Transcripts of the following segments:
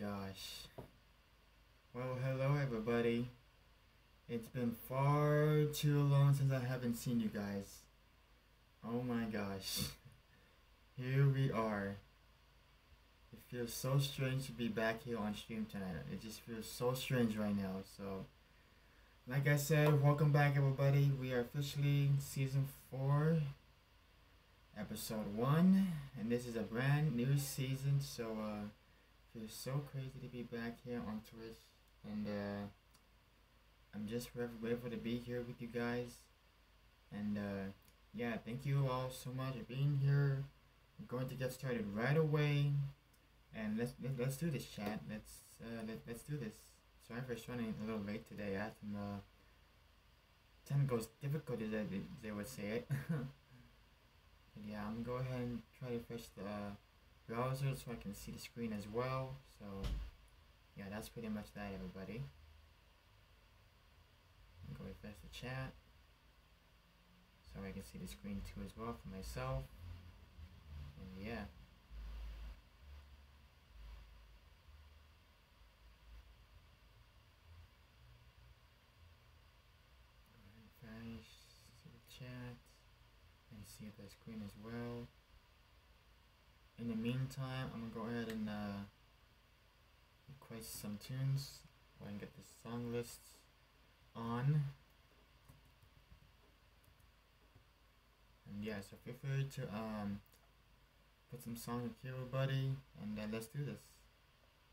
gosh. Well, hello everybody. It's been far too long since I haven't seen you guys. Oh my gosh. Here we are. It feels so strange to be back here on stream tonight. It just feels so strange right now. So, like I said, welcome back everybody. We are officially season 4, episode 1, and this is a brand new season. So, uh, feels so crazy to be back here on Twitch, and uh, I'm just forever grateful to be here with you guys. And uh, yeah, thank you all so much for being here. I'm going to get started right away, and let's let, let's do this, chat. Let's uh, let, let's do this. Sorry for running a little late today. I had some uh, technical difficulties, as they, they would say it. yeah, I'm gonna go ahead and try to refresh the. Browser so I can see the screen as well. So yeah, that's pretty much that everybody. I'm going to refresh the chat so I can see the screen too as well for myself. And yeah. The chat and see the screen as well in the meantime, I'm gonna go ahead and uh, request some tunes. Go ahead and get the song list on. And yeah, so feel free to um, put some songs in queue, everybody, and uh, let's do this.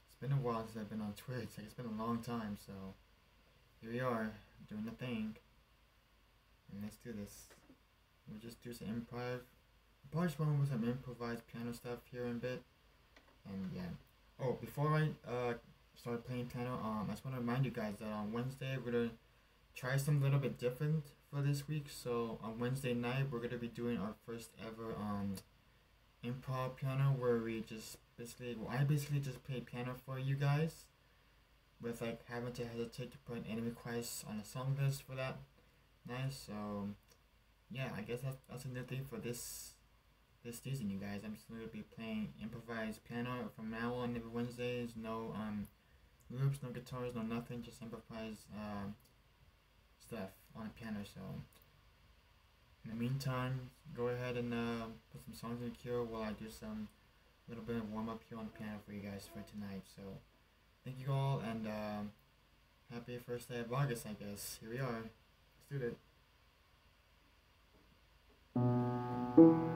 It's been a while since I've been on Twitch. Like, it's been a long time, so here we are doing the thing. And let's do this. We'll just do some improv part one with some improvised piano stuff here in a bit. And yeah. Oh, before I uh, start playing piano, um, I just want to remind you guys that on Wednesday we're gonna try something a little bit different for this week. So on Wednesday night we're gonna be doing our first ever um improv piano where we just basically well I basically just play piano for you guys with like having to hesitate to put any requests on the song list for that nice so yeah I guess that's, that's a new thing for this this season, you guys. I'm just going to be playing improvised piano from now on every Wednesdays. No um, loops, no guitars, no nothing. Just improvised uh, stuff on the piano. So, in the meantime, go ahead and uh, put some songs in the queue while I do some little bit of warm up here on the piano for you guys for tonight. So, thank you all and uh, happy first day of August, I guess. Here we are. Let's do it.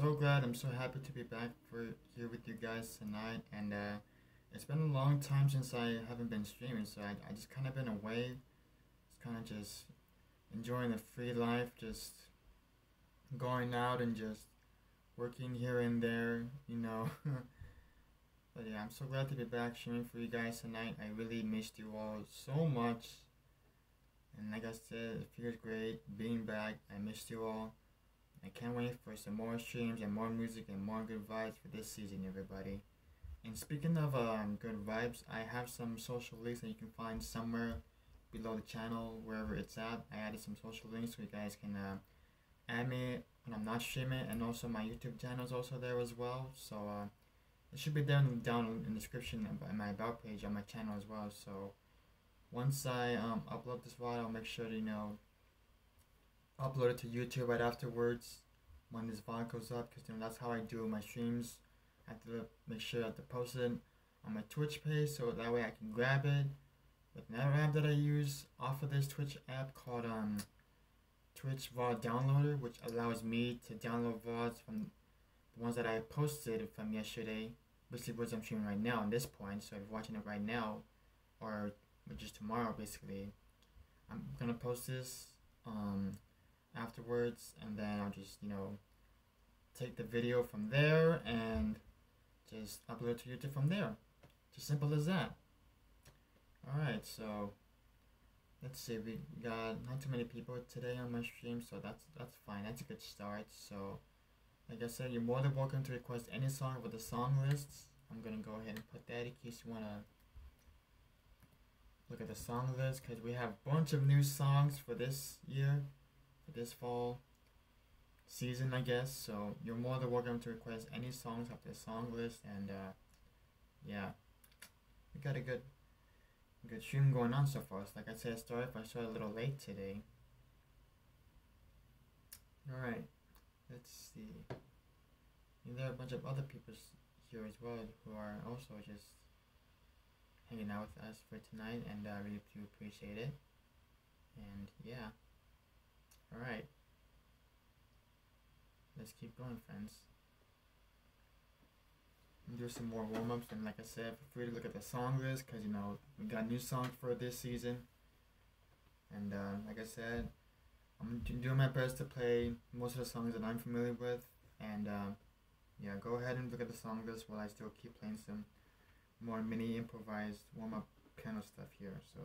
So glad, I'm so happy to be back for here with you guys tonight. And uh, it's been a long time since I haven't been streaming, so I, I just kind of been away. It's kind of just enjoying the free life, just going out and just working here and there, you know. but yeah, I'm so glad to be back streaming for you guys tonight. I really missed you all so much. And like I said, it feels great being back. I missed you all. I can't wait for some more streams and more music and more good vibes for this season, everybody. And speaking of um, good vibes, I have some social links that you can find somewhere below the channel, wherever it's at. I added some social links so you guys can uh, add me when I'm not streaming, and also my YouTube channel is also there as well. So uh, it should be down down in the description in my about page on my channel as well. So once I um, upload this VOD, I'll make sure to you know upload it to YouTube right afterwards when this VOD goes up, because you know that's how I do my streams. I have to make sure I to post it on my Twitch page so that way I can grab it. With another app that I use off of this Twitch app called um Twitch VOD Downloader, which allows me to download VODs from the ones that I posted from yesterday, basically what I'm streaming right now at this point. So if you're watching it right now, or just tomorrow, basically, I'm gonna post this um afterwards, and then I'll just you know take the video from there and just upload it to YouTube from there. Just simple as that. Alright, so let's see, we got not too many people today on my stream, so that's that's fine. That's a good start. So like I said, you're more than welcome to request any song with the song lists. I'm gonna go ahead and put that in case you wanna look at the song list because we have a bunch of new songs for this year, this fall season, I guess. So you're more than welcome to request any songs off the song list, and uh, yeah, we got a good, good stream going on so far. So like I said, I started, I started a little late today. All right, let's see. And there are a bunch of other people here as well who are also just hanging out with us for tonight, and I uh, really do appreciate it. And yeah, all right. Let's keep going, friends. do some more warm ups, and like I said, feel free to look at the song list because you know we got new songs for this season. And uh, like I said, I'm doing my best to play most of the songs that I'm familiar with. And uh, yeah, go ahead and look at the song list while I still keep playing some more mini improvised warm up piano stuff here. So.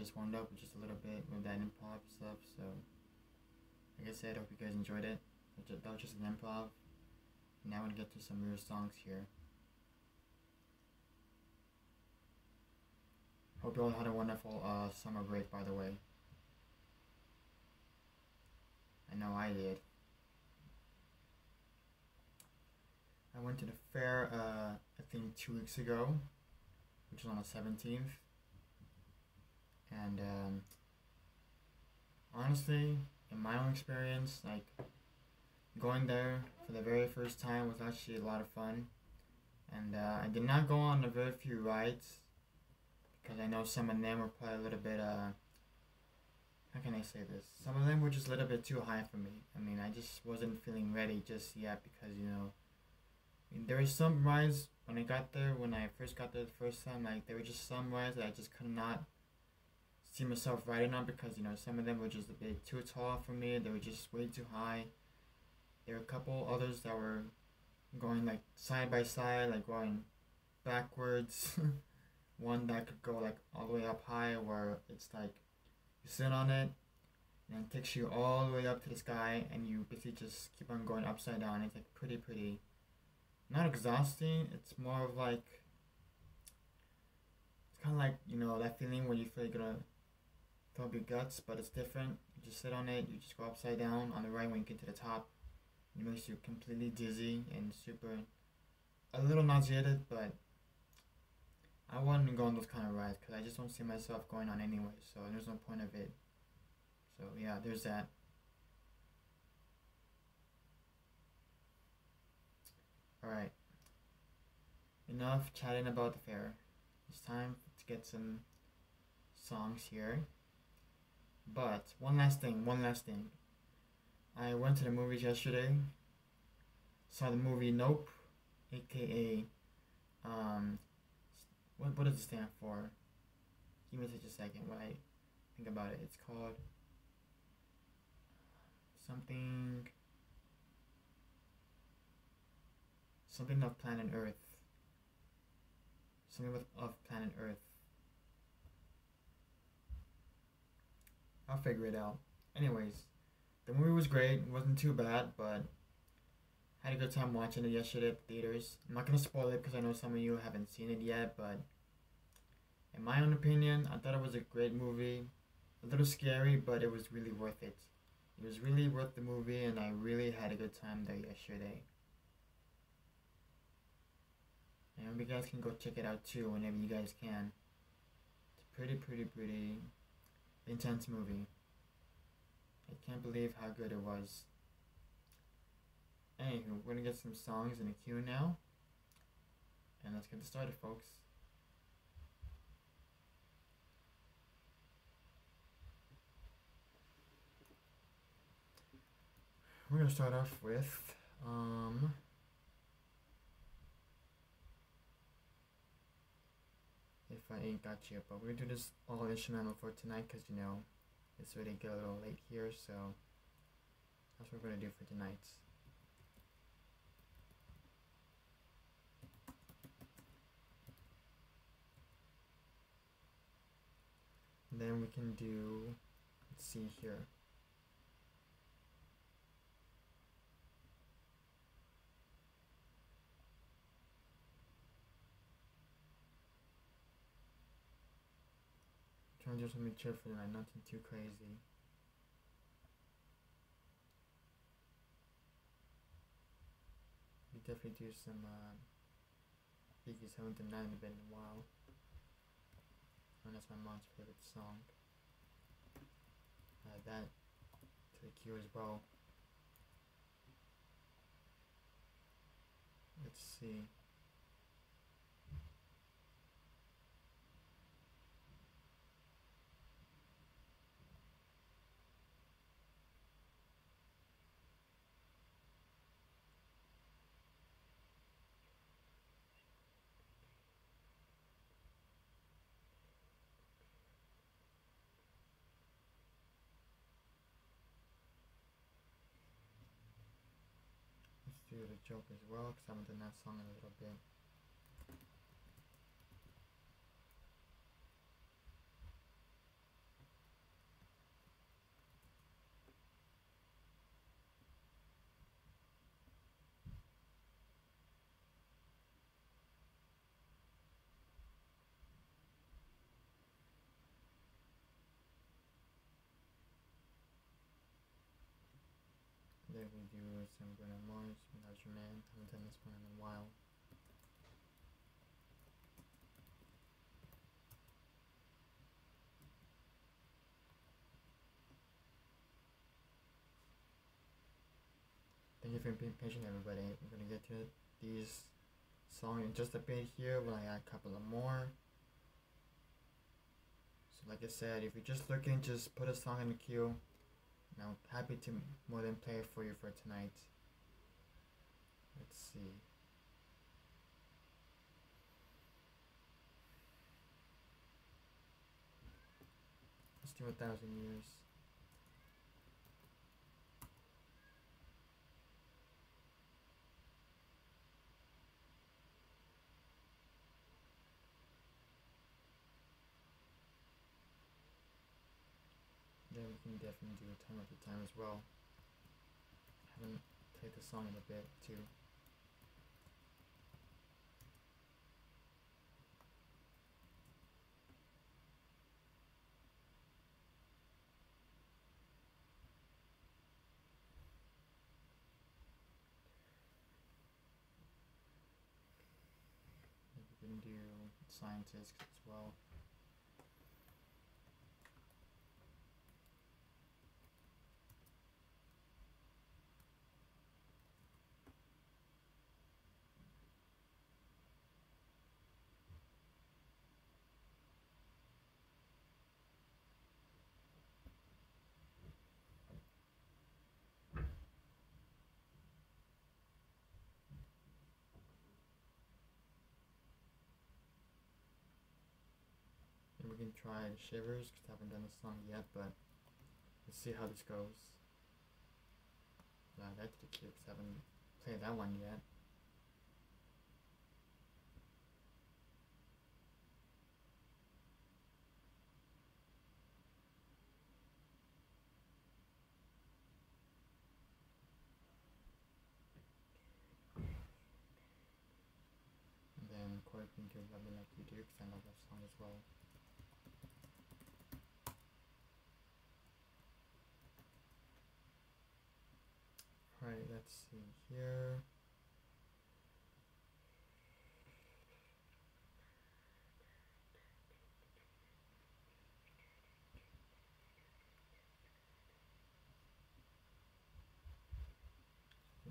Just warmed up just a little bit with that improv stuff, so like I said, I hope you guys enjoyed it. That was just an improv. Now I'm gonna get to some real songs here. Hope you all had a wonderful uh, summer break, by the way. I know I did. I went to the fair, uh, I think two weeks ago, which was on the 17th. And um, honestly, in my own experience, like going there for the very first time was actually a lot of fun. And uh, I did not go on a very few rides because I know some of them were probably a little bit, uh, how can I say this? Some of them were just a little bit too high for me. I mean, I just wasn't feeling ready just yet because, you know, I mean, there were some rides when I got there, when I first got there the first time, like, there were just some rides that I just could not see myself riding on because, you know, some of them were just a bit too tall for me. They were just way too high. There were a couple others that were going, like, side by side, like, going backwards. One that could go, like, all the way up high where it's, like, you sit on it and it takes you all the way up to the sky and you basically just keep on going upside down. It's, like, pretty, pretty not exhausting. It's more of like it's kind of like you know that feeling where you feel you're gonna up your guts, but it's different. You just sit on it. You just go upside down on the right when you get to the top. It makes you completely dizzy and super, a little nauseated, but I wouldn't go on those kind of rides because I just don't see myself going on anyway. So there's no point of it. So yeah, there's that. Alright. Enough chatting about the fair. It's time to get some songs here. But one last thing, one last thing. I went to the movies yesterday. Saw the movie Nope, aka um what what does it stand for? Give me such a second when I think about it. It's called something Something of planet Earth. Something with, of planet Earth. I'll figure it out. Anyways, the movie was great. It wasn't too bad, but I had a good time watching it yesterday at the theaters. I'm not gonna spoil it because I know some of you haven't seen it yet, but in my own opinion, I thought it was a great movie. A little scary, but it was really worth it. It was really worth the movie, and I really had a good time there yesterday. I hope you guys can go check it out too whenever you guys can. It's pretty, pretty, pretty intense movie. I can't believe how good it was. Anywho, we're gonna get some songs in a queue now. And let's get started, folks. We're gonna start off with um if I ain't got you. But we're gonna do this all instrumental for tonight because you know it's already get a little late here, so that's what we're gonna do for tonight. And then we can do, let's see here. Trying to do something cheerful tonight, nothing too crazy. We definitely do some uh, Biggie 7 to 9 in a while. And that's my mom's favorite song. Add that to the queue as well. Let's see. As well because I haven't done that song in a little bit. We do some Bruno Mars, Without Your Man. Haven't done this one in a while. Thank you for being patient, everybody. We're gonna get to these songs in just a bit here when I add a couple of more. So, like I said, if you're just looking, just put a song in the queue. I'm happy to more than play for you for tonight. Let's see. Let's do a thousand years. Then we can definitely do a ton of the time as well. Haven't played the song in a bit too. Maybe we can as well. Can try Shivers because I haven't done the song yet, but let's see how this goes. Wow, that's the cute because I haven't played that one yet. Then Corey Pinker, Love Me Like You Do because I love that song as well. Alright, let's see here.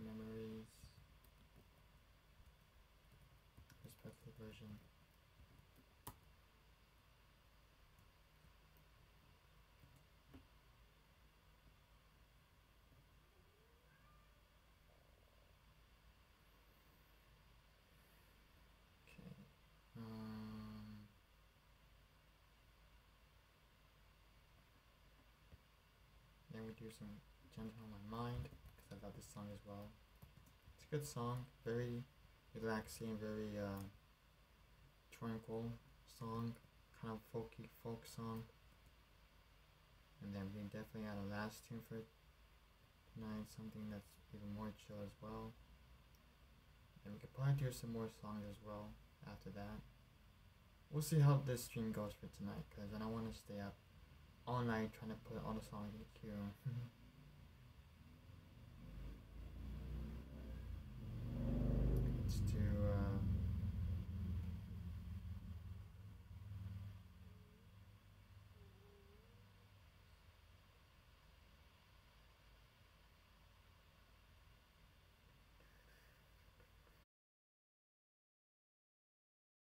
Memories. Perspective version. Okay. Um, we do some gentle on my mind because I love this song as well. It's a good song, very relaxing, very uh, tranquil song, kind of folky folk song. And then we can definitely add a last tune for tonight, something that's even more chill as well. And we could probably do some more songs as well after that. We'll see how this stream goes for tonight, because I don't want to stay up night trying to put all the songs queue.